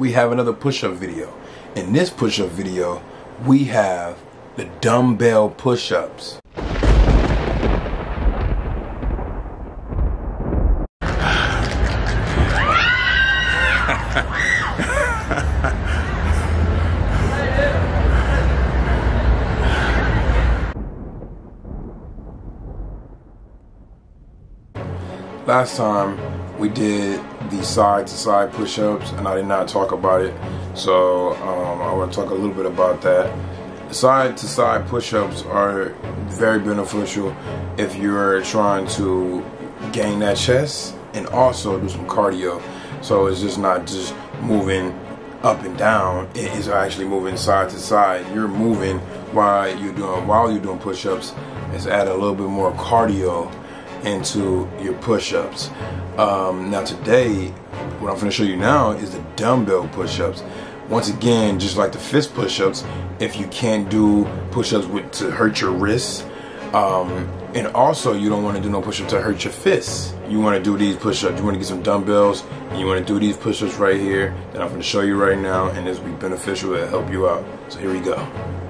we have another push-up video. In this push-up video, we have the dumbbell push-ups. Last time we did the side to side push ups and I did not talk about it. So um, I want to talk a little bit about that. Side to side push ups are very beneficial if you're trying to gain that chest and also do some cardio. So it's just not just moving up and down, it is actually moving side to side. You're moving while you're doing while you're doing push ups. It's adding a little bit more cardio into your push-ups. Um, now today, what I'm going to show you now is the dumbbell push-ups. Once again, just like the fist push-ups, if you can't do push-ups with to hurt your wrists, um, and also you don't want to do no push-ups to hurt your fists. You want to do these push-ups. You want to get some dumbbells, and you want to do these push-ups right here that I'm going to show you right now, and this will be beneficial. to help you out. So here we go.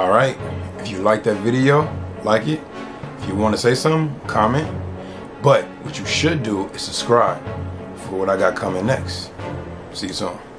All right. If you like that video, like it. If you want to say something, comment. But what you should do is subscribe for what I got coming next. See you soon.